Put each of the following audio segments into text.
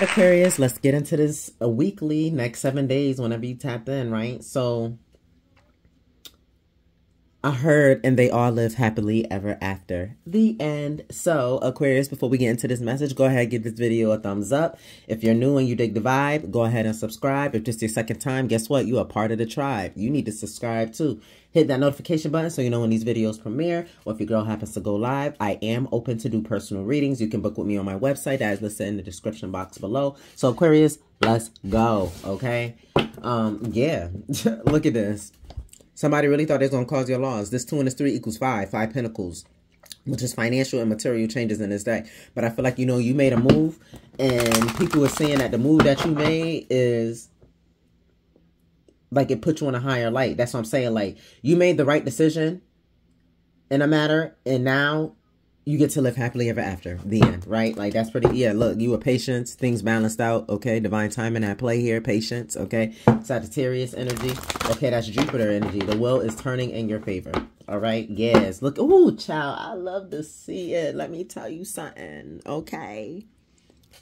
right, Aquarius, let's get into this a weekly, next seven days, whenever you tap in, right? So, I heard, and they all live happily ever after. The end. So, Aquarius, before we get into this message, go ahead and give this video a thumbs up. If you're new and you dig the vibe, go ahead and subscribe. If this is your second time, guess what? You are part of the tribe. You need to subscribe too. Hit that notification button so you know when these videos premiere or if your girl happens to go live. I am open to do personal readings. You can book with me on my website that is listed in the description box below. So, Aquarius, let's go. Okay? Um, yeah. Look at this. Somebody really thought they was going to cause your loss. This two and this three equals five. Five pentacles. Which is financial and material changes in this day. But I feel like, you know, you made a move. And people are saying that the move that you made is... Like, it put you in a higher light. That's what I'm saying. Like, you made the right decision in a matter. And now you get to live happily ever after. The end, right? Like that's pretty. Yeah, look, you were patient. Things balanced out. Okay, divine timing at play here. Patience. Okay, Sagittarius energy. Okay, that's Jupiter energy. The will is turning in your favor. All right. Yes. Look. Ooh, child. I love to see it. Let me tell you something. Okay.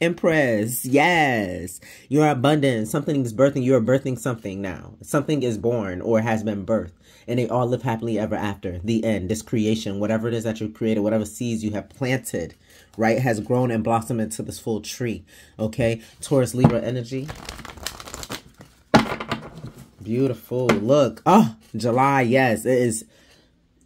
Empress, yes. You're abundant. Something is birthing. You're birthing something now. Something is born or has been birthed. And they all live happily ever after. The end. This creation, whatever it is that you created, whatever seeds you have planted, right, has grown and blossomed into this full tree. Okay? Taurus, Libra energy. Beautiful. Look. Oh, July. Yes, it is.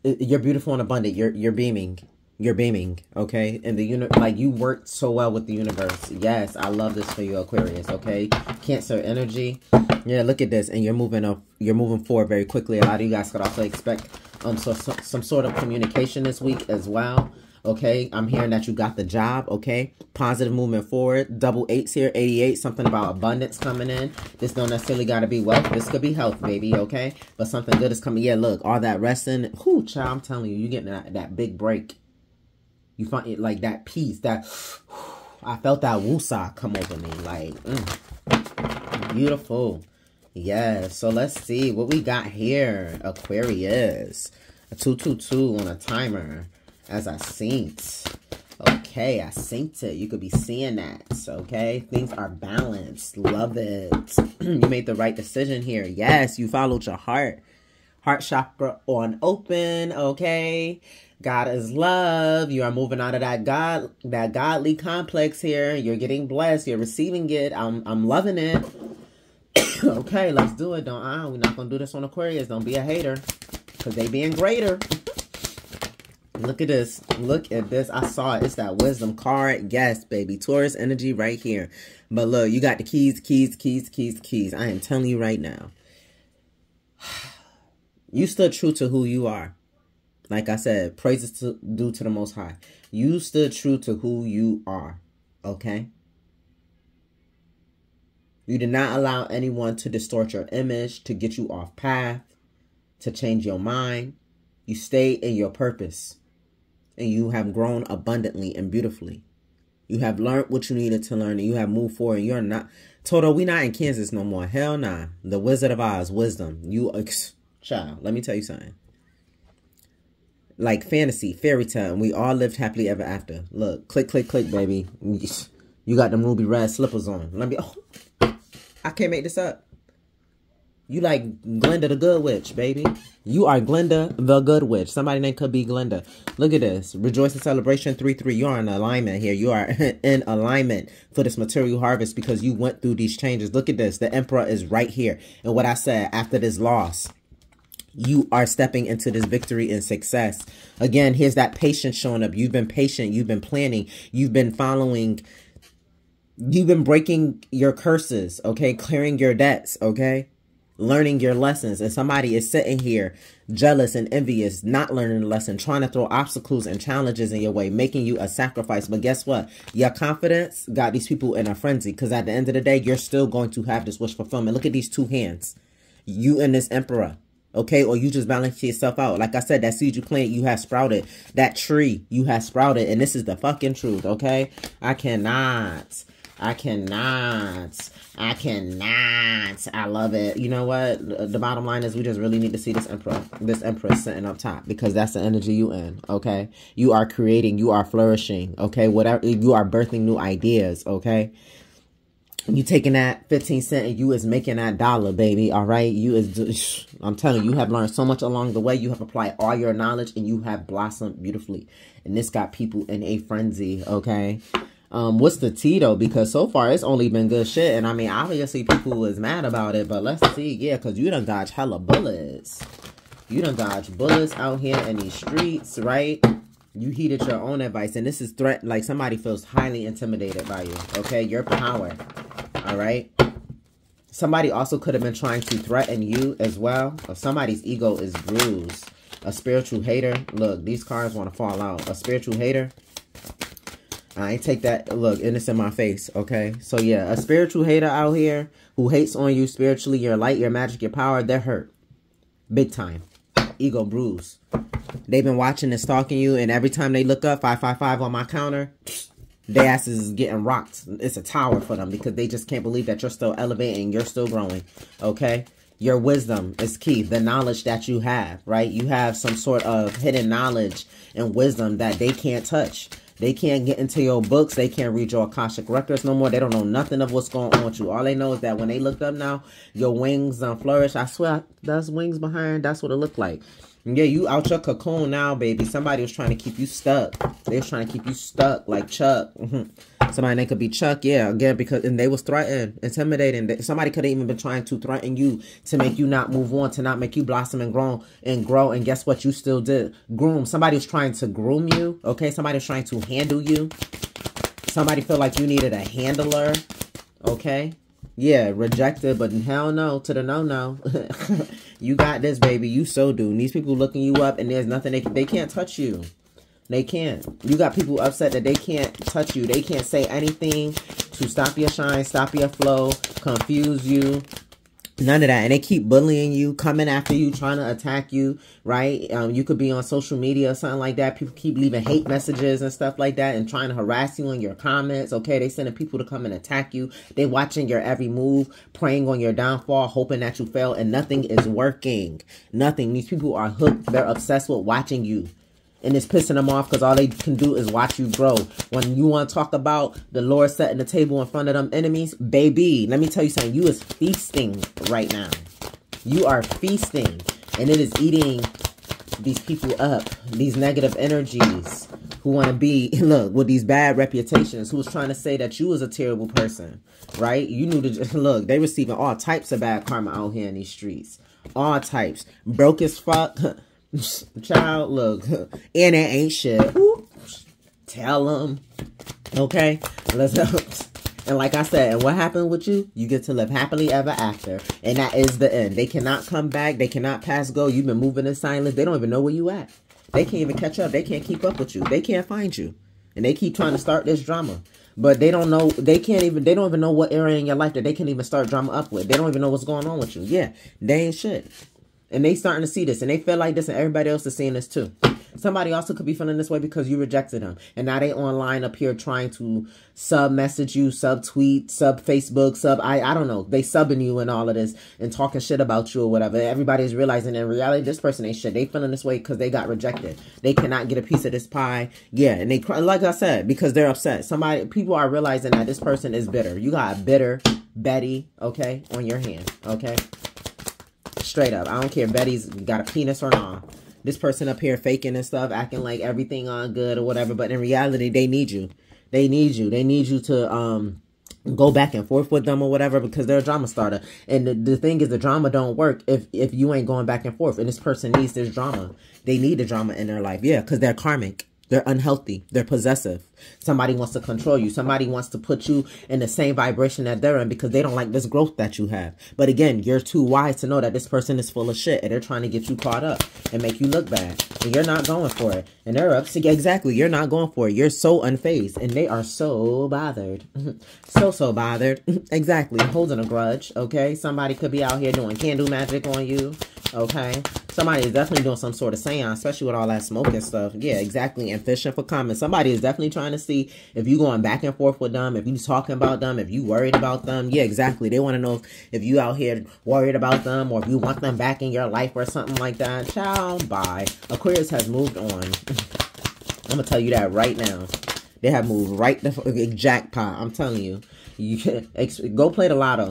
You're beautiful and abundant. You're you're beaming you're beaming, okay? And the unit, like you worked so well with the universe. Yes, I love this for you, Aquarius, okay? Cancer energy. Yeah, look at this. And you're moving up, you're moving forward very quickly. A lot of you guys could also expect um so, so some sort of communication this week as well. Okay, I'm hearing that you got the job. Okay, positive movement forward. Double eights here, 88. Something about abundance coming in. This don't necessarily got to be wealth. This could be health, baby. Okay, but something good is coming. Yeah, look, all that resting. Whoo, child, I'm telling you, you're getting that, that big break. You find it like that peace, that I felt that woosah come over me. Like, mm, beautiful. Yeah, so let's see what we got here. Aquarius. A 222 on a timer as I synced. Okay, I synced it. You could be seeing that, okay? Things are balanced. Love it. you made the right decision here. Yes, you followed your heart. Heart chakra on open, okay? God is love. You are moving out of that God, that godly complex here. You're getting blessed. You're receiving it. I'm, I'm loving it. okay, let's do it. Don't, uh, we're not going to do this on Aquarius. Don't be a hater because they being greater. Look at this. Look at this. I saw it. It's that wisdom card. Yes, baby. Taurus energy right here. But look, you got the keys, keys, keys, keys, keys. I am telling you right now. You stood true to who you are. Like I said, praises to due to the Most High. You stood true to who you are. Okay? You did not allow anyone to distort your image, to get you off path, to change your mind. You stayed in your purpose. And you have grown abundantly and beautifully. You have learned what you needed to learn and you have moved forward. You're not Toto, we not in Kansas no more. Hell nah. The Wizard of Oz, wisdom. You child, let me tell you something like fantasy, fairy tale, and we all lived happily ever after. Look, click, click, click, baby. You got them ruby red slippers on. Let me. Oh, I can't make this up. You like Glenda the Good Witch, baby. You are Glenda the Good Witch. Somebody name could be Glenda. Look at this. Rejoice in celebration 3-3. You are in alignment here. You are in alignment for this material harvest because you went through these changes. Look at this. The Emperor is right here. And what I said after this loss you are stepping into this victory and success. Again, here's that patience showing up. You've been patient. You've been planning. You've been following. You've been breaking your curses, okay? Clearing your debts, okay? Learning your lessons. And somebody is sitting here jealous and envious, not learning the lesson, trying to throw obstacles and challenges in your way, making you a sacrifice. But guess what? Your confidence got these people in a frenzy because at the end of the day, you're still going to have this wish fulfillment. Look at these two hands. You and this emperor okay? Or you just balance yourself out. Like I said, that seed you plant, you have sprouted. That tree, you have sprouted. And this is the fucking truth, okay? I cannot. I cannot. I cannot. I love it. You know what? The bottom line is we just really need to see this emperor, this empress sitting up top because that's the energy you in, okay? You are creating, you are flourishing, okay? Whatever, you are birthing new ideas, okay? You taking that 15 cent and you is making that dollar, baby. All right. You is, I'm telling you, you have learned so much along the way. You have applied all your knowledge and you have blossomed beautifully. And this got people in a frenzy. Okay. Um, what's the T though? Because so far it's only been good shit. And I mean, obviously people was mad about it, but let's see. Yeah. Cause you done dodge hella bullets. You done dodge bullets out here in these streets, right? You heeded your own advice, and this is threat. Like somebody feels highly intimidated by you. Okay, your power. All right. Somebody also could have been trying to threaten you as well. Or somebody's ego is bruised. A spiritual hater. Look, these cards want to fall out. A spiritual hater. I ain't take that. Look, and it's in my face. Okay. So yeah, a spiritual hater out here who hates on you spiritually, your light, your magic, your power, they're hurt. Big time. Ego bruise. They've been watching and stalking you, and every time they look up, 555 on my counter, their asses is getting rocked. It's a tower for them because they just can't believe that you're still elevating, you're still growing, okay? Your wisdom is key. The knowledge that you have, right? You have some sort of hidden knowledge and wisdom that they can't touch. They can't get into your books. They can't read your Akashic records no more. They don't know nothing of what's going on with you. All they know is that when they looked up now, your wings um, flourish. I swear, that's wings behind. That's what it looked like. Yeah, you out your cocoon now, baby. Somebody was trying to keep you stuck. They was trying to keep you stuck, like Chuck. Mm-hmm. Somebody they could be Chuck, yeah, again because and they was threatened, intimidating. Somebody could have even been trying to threaten you to make you not move on, to not make you blossom and grow and grow. And guess what? You still did groom. Somebody was trying to groom you. Okay, somebody was trying to handle you. Somebody felt like you needed a handler. Okay, yeah, rejected, but hell no to the no no. you got this, baby. You so do. And these people looking you up, and there's nothing they they can't touch you. They can't. You got people upset that they can't touch you. They can't say anything to stop your shine, stop your flow, confuse you, None of that. And they keep bullying you, coming after you, trying to attack you, right? Um, you could be on social media or something like that. People keep leaving hate messages and stuff like that and trying to harass you in your comments. Okay, they sending people to come and attack you. They watching your every move, praying on your downfall, hoping that you fail, and nothing is working. Nothing. These people are hooked. They're obsessed with watching you and it's pissing them off because all they can do is watch you grow. When you want to talk about the Lord setting the table in front of them enemies, baby, let me tell you something. You is feasting right now. You are feasting, and it is eating these people up, these negative energies who want to be, look, with these bad reputations, who was trying to say that you was a terrible person, right? You knew to, look, they receiving all types of bad karma out here in these streets. All types. Broke as fuck. Child, look, and it ain't shit. Tell them, okay? Let's go. and like I said, and what happened with you? You get to live happily ever after, and that is the end. They cannot come back. They cannot pass go. You've been moving in silence. They don't even know where you at. They can't even catch up. They can't keep up with you. They can't find you, and they keep trying to start this drama. But they don't know. They can't even. They don't even know what area in your life that they can't even start drama up with. They don't even know what's going on with you. Yeah, they ain't shit. And they starting to see this and they feel like this and everybody else is seeing this too. Somebody also could be feeling this way because you rejected them. And now they online up here trying to sub message you, sub tweet, sub Facebook, sub I I don't know. They subbing you and all of this and talking shit about you or whatever. Everybody's realizing in reality this person ain't shit. They feeling this way because they got rejected. They cannot get a piece of this pie. Yeah, and they like I said, because they're upset. Somebody people are realizing that this person is bitter. You got a bitter Betty, okay, on your hand, okay? Straight up. I don't care Betty's got a penis or not. This person up here faking and stuff, acting like everything on good or whatever. But in reality, they need you. They need you. They need you to um go back and forth with them or whatever because they're a drama starter. And the, the thing is the drama don't work if if you ain't going back and forth. And this person needs this drama. They need the drama in their life. Yeah, because they're karmic. They're unhealthy. They're possessive. Somebody wants to control you. Somebody wants to put you in the same vibration that they're in because they don't like this growth that you have. But again, you're too wise to know that this person is full of shit and they're trying to get you caught up and make you look bad. And you're not going for it. And they're up. To exactly. You're not going for it. You're so unfazed and they are so bothered. so, so bothered. exactly. Holding a grudge. Okay. Somebody could be out here doing candle magic on you. Okay. Somebody is definitely doing some sort of seance, especially with all that smoke and stuff. Yeah, exactly. And fishing for comments. Somebody is definitely trying to see if you going back and forth with them, if you talking about them, if you worried about them. Yeah, exactly. They want to know if, if you out here worried about them or if you want them back in your life or something like that. Ciao, bye. Aquarius has moved on. I'm going to tell you that right now. They have moved right the jackpot. I'm telling you. You can go play the lotto.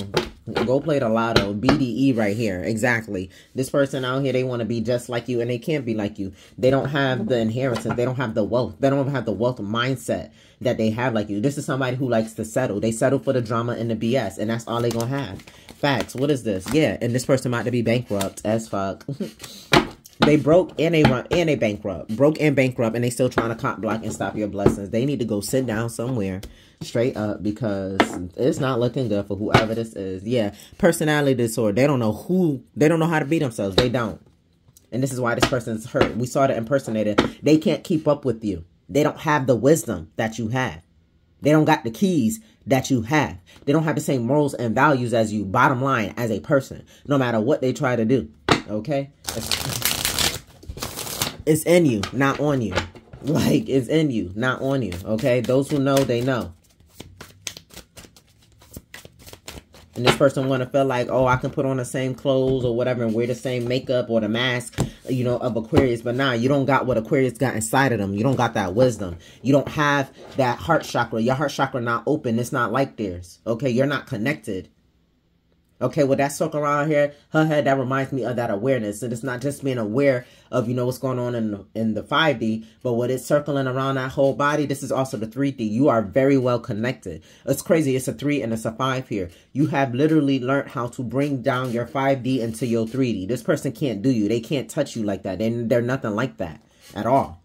Go play the lotto. BDE right here. Exactly. This person out here, they want to be just like you, and they can't be like you. They don't have the inheritance. They don't have the wealth. They don't have the wealth mindset that they have like you. This is somebody who likes to settle. They settle for the drama and the BS, and that's all they gonna have. Facts. What is this? Yeah, and this person might to be bankrupt as fuck. they broke and they run and they bankrupt. Broke and bankrupt, and they still trying to cop block and stop your blessings. They need to go sit down somewhere straight up because it's not looking good for whoever this is. Yeah, personality disorder. They don't know who. They don't know how to beat themselves. They don't. And this is why this person's hurt. We saw the impersonator. They can't keep up with you. They don't have the wisdom that you have. They don't got the keys that you have. They don't have the same morals and values as you, bottom line, as a person, no matter what they try to do. Okay? It's, it's in you, not on you. Like, it's in you, not on you. Okay? Those who know, they know. And this person want to feel like, oh, I can put on the same clothes or whatever and wear the same makeup or the mask, you know, of Aquarius. But now nah, you don't got what Aquarius got inside of them. You don't got that wisdom. You don't have that heart chakra. Your heart chakra not open. It's not like theirs. Okay, you're not connected. Okay, well, that circle around here, her head, that reminds me of that awareness. And it's not just being aware of, you know, what's going on in the, in the 5D, but what it's circling around that whole body, this is also the 3D. You are very well connected. It's crazy. It's a 3 and it's a 5 here. You have literally learned how to bring down your 5D into your 3D. This person can't do you. They can't touch you like that. They, they're nothing like that at all.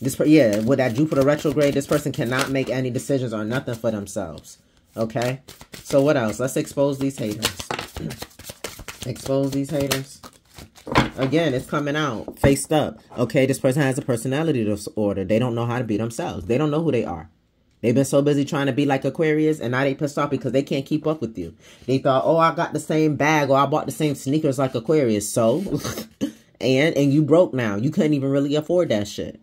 This, yeah, with that Jupiter retrograde, this person cannot make any decisions or nothing for themselves. Okay? So what else? Let's expose these haters. expose these haters. Again, it's coming out. Faced up. Okay, this person has a personality disorder. They don't know how to be themselves. They don't know who they are. They've been so busy trying to be like Aquarius, and now they pissed off because they can't keep up with you. They thought, oh, I got the same bag, or I bought the same sneakers like Aquarius. So, and and you broke now. You couldn't even really afford that shit.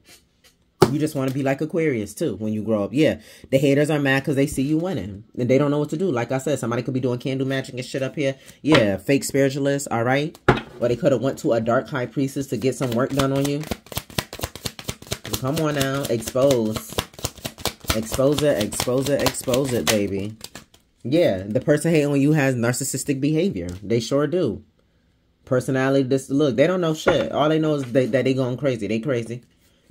You just want to be like Aquarius too when you grow up. Yeah, the haters are mad because they see you winning and they don't know what to do. Like I said, somebody could be doing candle magic and shit up here. Yeah, fake spiritualist. All right, or they could have went to a dark high priestess to get some work done on you. Come on now, expose, expose it, expose it, expose it, baby. Yeah, the person hating on you has narcissistic behavior. They sure do. Personality, this look, they don't know shit. All they know is they, that they going crazy. They crazy.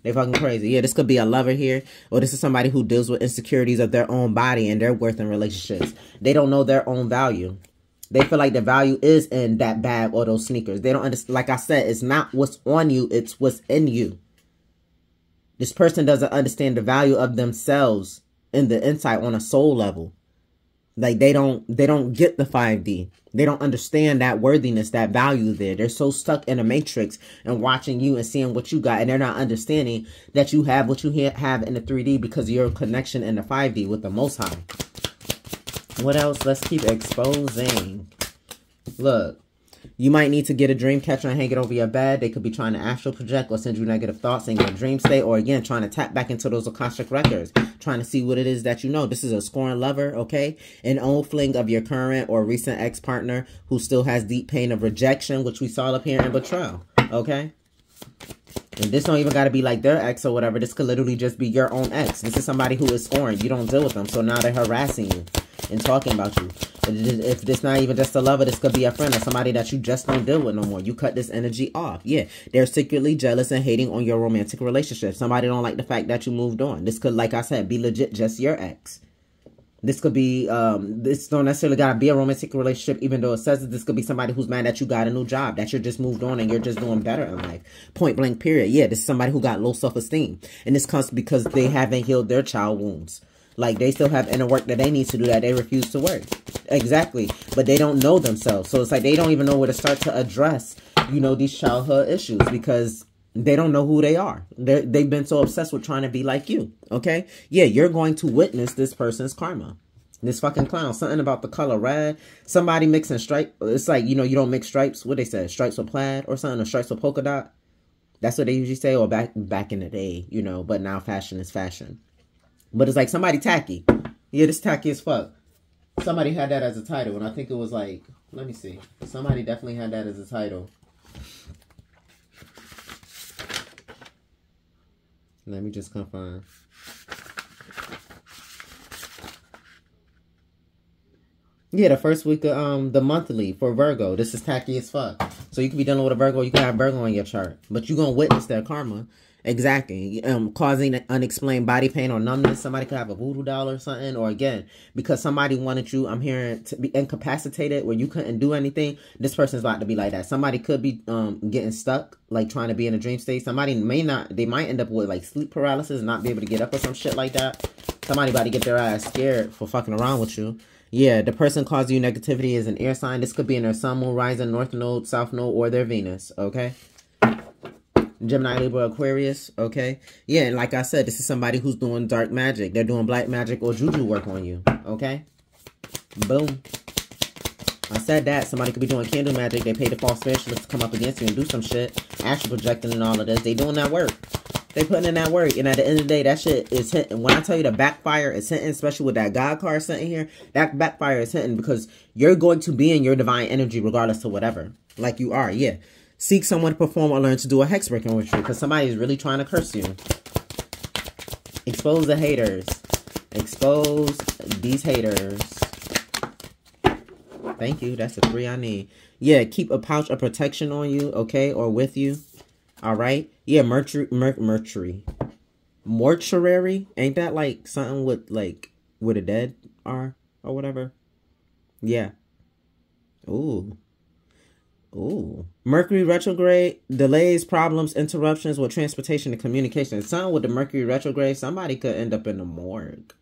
They fucking crazy. Yeah, this could be a lover here, or this is somebody who deals with insecurities of their own body and their worth in relationships. They don't know their own value. They feel like the value is in that bag or those sneakers. They don't understand. Like I said, it's not what's on you, it's what's in you. This person doesn't understand the value of themselves in the inside on a soul level. Like they don't they don't get the 5D. They don't understand that worthiness, that value there. They're so stuck in a matrix and watching you and seeing what you got and they're not understanding that you have what you have in the 3D because your connection in the 5D with the most high. What else? Let's keep exposing. Look, you might need to get a dream catcher and hang it over your bed. They could be trying to astral project or send you negative thoughts in your dream state, or again, trying to tap back into those Akashic records, trying to see what it is that you know. This is a scorn lover, okay? An old fling of your current or recent ex partner who still has deep pain of rejection, which we saw up here in betrayal, okay? And this don't even got to be like their ex or whatever. This could literally just be your own ex. This is somebody who is scorned. You don't deal with them. So now they're harassing you and talking about you. If it's not even just a lover, this could be a friend or somebody that you just don't deal with no more. You cut this energy off. Yeah, they're secretly jealous and hating on your romantic relationship. Somebody don't like the fact that you moved on. This could, like I said, be legit just your ex. This could be, um, this don't necessarily gotta be a romantic relationship, even though it says that this could be somebody who's mad that you got a new job, that you're just moved on and you're just doing better in life. Point blank, period. Yeah, this is somebody who got low self-esteem. And this comes because they haven't healed their child wounds. Like they still have inner work that they need to do that they refuse to work. Exactly. But they don't know themselves. So it's like they don't even know where to start to address, you know, these childhood issues because they don't know who they are. they they've been so obsessed with trying to be like you. Okay? Yeah, you're going to witness this person's karma. This fucking clown. Something about the color red. Somebody mixing stripe. It's like, you know, you don't mix stripes. What they said? Stripes with plaid or something. Or stripes with polka dot. That's what they usually say. Or back back in the day, you know. But now fashion is fashion. But it's like somebody tacky. Yeah, this tacky as fuck. Somebody had that as a title, and I think it was like, let me see. Somebody definitely had that as a title. Let me just confirm. Yeah, the first week of um the monthly for Virgo. This is tacky as fuck. So you could be dealing with a Virgo, you can have Virgo on your chart. But you're gonna witness their karma. Exactly. Um, causing unexplained body pain or numbness. Somebody could have a voodoo doll or something. Or again, because somebody wanted you, I'm hearing, to be incapacitated where you couldn't do anything. This person's about to be like that. Somebody could be um getting stuck, like trying to be in a dream state. Somebody may not, they might end up with like sleep paralysis and not be able to get up or some shit like that. Somebody about to get their ass scared for fucking around with you. Yeah, the person causing you negativity is an air sign. This could be in their sun, moon, rising, north node, south node, or their Venus. Okay. Gemini, Libra, Aquarius. Okay. Yeah, and like I said, this is somebody who's doing dark magic. They're doing black magic or juju work on you. Okay. Boom. I said that. Somebody could be doing candle magic. They pay the false specialist to come up against you and do some shit. Astral projecting and all of this. They doing that work. They putting in that work. And at the end of the day, that shit is hitting. When I tell you the backfire is hitting, especially with that God card sitting here, that backfire is hitting because you're going to be in your divine energy regardless of whatever. Like you are, yeah. Seek someone to perform or learn to do a hex breaking you because somebody is really trying to curse you. Expose the haters. Expose these haters. Thank you. That's the three I need. Yeah, keep a pouch of protection on you, okay, or with you. All right. Yeah, Mercury, Mer Mercury, mortuary. Ain't that like something with like where the dead are or whatever? Yeah. Ooh. Ooh. Mercury retrograde delays, problems, interruptions with transportation and communication. Something with the Mercury retrograde, somebody could end up in the morgue.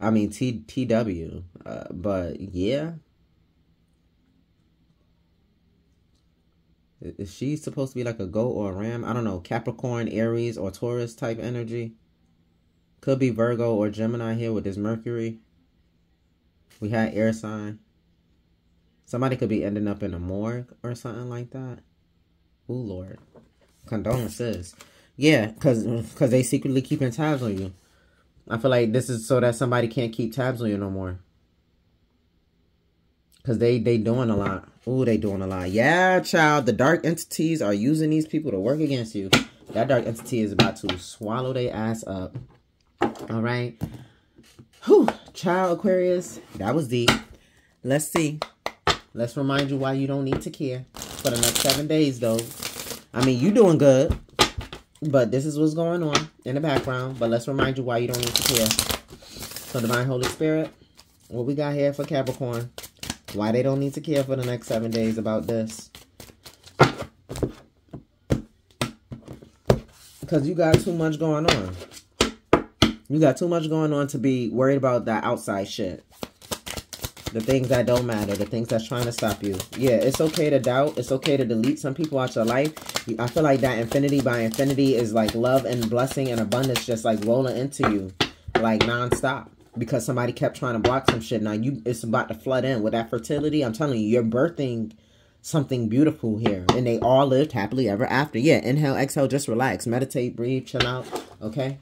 I mean, T TW. Uh, but yeah, Is she supposed to be like a goat or a ram? I don't know. Capricorn, Aries, or Taurus type energy. Could be Virgo or Gemini here with this Mercury. We had air sign. Somebody could be ending up in a morgue or something like that. Oh Lord. Condolences. Yeah, because cause they secretly keeping tabs on you. I feel like this is so that somebody can't keep tabs on you no more. Because they, they doing a lot. Ooh, they doing a lot. Yeah, child. The dark entities are using these people to work against you. That dark entity is about to swallow their ass up. All right. Whew. Child Aquarius. That was deep. Let's see. Let's remind you why you don't need to care for the next seven days, though. I mean, you doing good. But this is what's going on in the background. But let's remind you why you don't need to care. So, Divine Holy Spirit, what we got here for Capricorn? Why they don't need to care for the next seven days about this. Because you got too much going on. You got too much going on to be worried about that outside shit. The things that don't matter. The things that's trying to stop you. Yeah, it's okay to doubt. It's okay to delete some people out your life. I feel like that infinity by infinity is like love and blessing and abundance just like rolling into you. Like nonstop because somebody kept trying to block some shit. Now you it's about to flood in with that fertility. I'm telling you, you're birthing something beautiful here. And they all lived happily ever after. Yeah, inhale, exhale, just relax. Meditate, breathe, chill out. Okay?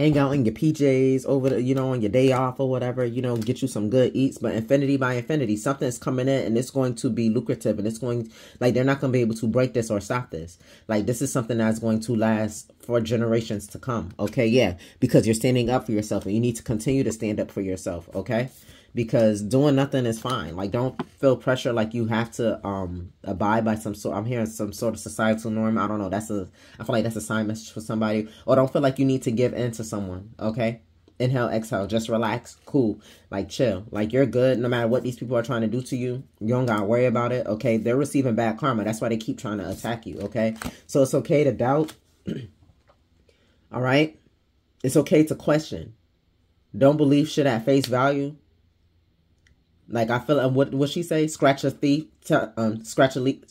Hang out in your PJs over the, you know, on your day off or whatever, you know, get you some good eats. But infinity by infinity, something is coming in and it's going to be lucrative and it's going, like, they're not going to be able to break this or stop this. Like, this is something that's going to last for generations to come. Okay. Yeah. Because you're standing up for yourself and you need to continue to stand up for yourself. Okay because doing nothing is fine. Like, don't feel pressure like you have to um abide by some sort. I'm hearing some sort of societal norm. I don't know. That's a. I feel like that's a sign message for somebody. Or don't feel like you need to give in to someone. Okay. Inhale, exhale. Just relax. Cool. Like chill. Like you're good. No matter what these people are trying to do to you, you don't gotta worry about it. Okay. They're receiving bad karma. That's why they keep trying to attack you. Okay. So it's okay to doubt. All right. It's okay to question. Don't believe shit at face value. Like I feel like what what she say? Scratch a thief, tell, um, scratch a leak,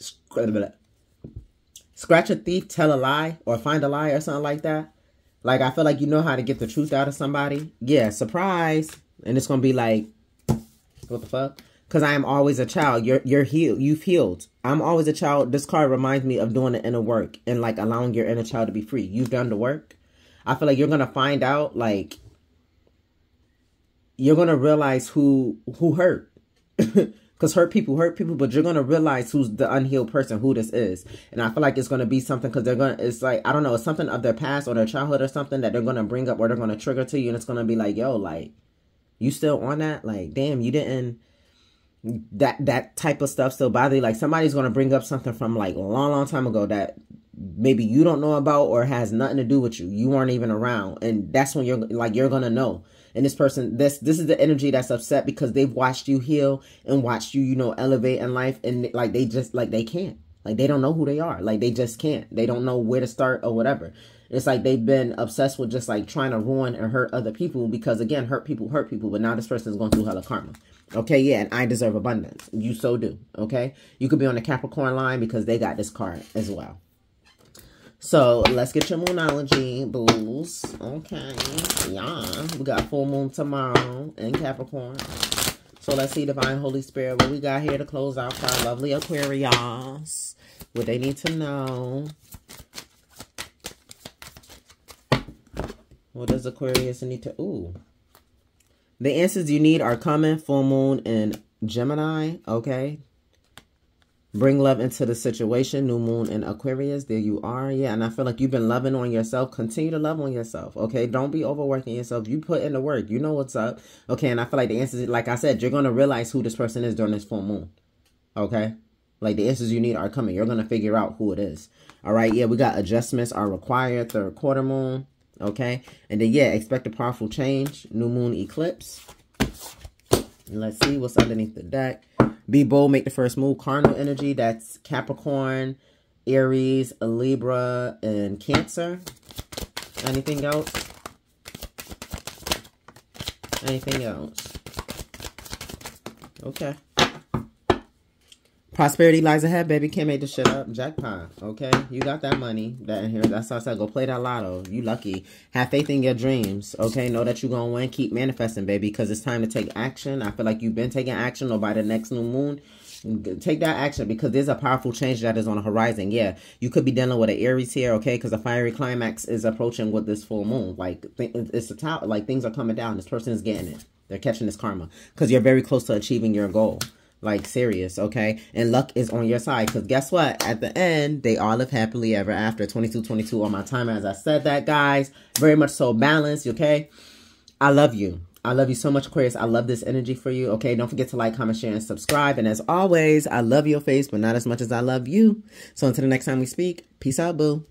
scratch a thief, tell a lie, or find a lie, or something like that. Like I feel like you know how to get the truth out of somebody. Yeah, surprise, and it's gonna be like, what the fuck? Because I am always a child. You're you're healed. You've healed. I'm always a child. This card reminds me of doing the inner work and like allowing your inner child to be free. You've done the work. I feel like you're gonna find out like you're gonna realize who who hurt because hurt people hurt people but you're gonna realize who's the unhealed person who this is and i feel like it's gonna be something because they're gonna it's like i don't know it's something of their past or their childhood or something that they're gonna bring up or they're gonna trigger to you and it's gonna be like yo like You still on that? Like, damn, you didn't that that type of stuff still bother you. Like somebody's gonna bring up something from like a long, long time ago that maybe you don't know about or has nothing to do with you. You weren't even around. And that's when you're like you're gonna know. And this person, this this is the energy that's upset because they've watched you heal and watched you, you know, elevate in life and like they just like they can't. Like they don't know who they are. Like they just can't. They don't know where to start or whatever. It's like they've been obsessed with just like trying to ruin and hurt other people because again, hurt people hurt people, but now this person is going through hella karma. Okay, yeah, and I deserve abundance. You so do. Okay, you could be on the Capricorn line because they got this card as well. So let's get your moonology, booze. Okay, yeah, we got full moon tomorrow in Capricorn. So let's see Divine Holy Spirit what we got here to close out for our lovely Aquarius. What they need to know. What does Aquarius need to... Ooh. The answers you need are coming, full moon, and Gemini. Okay. Bring love into the situation. New moon in Aquarius. There you are. Yeah. And I feel like you've been loving on yourself. Continue to love on yourself. Okay. Don't be overworking yourself. You put in the work. You know what's up. Okay. And I feel like the answers, like I said, you're going to realize who this person is during this full moon. Okay. Like the answers you need are coming. You're going to figure out who it is. All right. Yeah. We got adjustments are required. Third quarter moon. Okay. And then, yeah, expect a powerful change. New moon eclipse. let's see what's underneath the deck. Be bold, make the first move. Cardinal energy. That's Capricorn, Aries, Libra, and Cancer. Anything else? Anything else? Okay. Prosperity lies ahead, baby. Can't make this shit up. Jackpot. Okay. You got that money. That in here. That's how I said. Go play that lotto. You lucky. Have faith in your dreams. Okay. Know that you're gonna win. Keep manifesting, baby. Because it's time to take action. I feel like you've been taking action, or by the next new moon, take that action because there's a powerful change that is on the horizon. Yeah, you could be dealing with an Aries here, okay? Because the fiery climax is approaching with this full moon. Like it's a top, like things are coming down. This person is getting it. They're catching this karma because you're very close to achieving your goal. Like serious, okay? And luck is on your side. Because guess what? At the end, they all live happily ever after. 2222 on my timer. As I said that, guys. Very much so balanced, okay? I love you. I love you so much, Aquarius. I love this energy for you. Okay, don't forget to like, comment, share, and subscribe. And as always, I love your face, but not as much as I love you. So until the next time we speak, peace out, boo.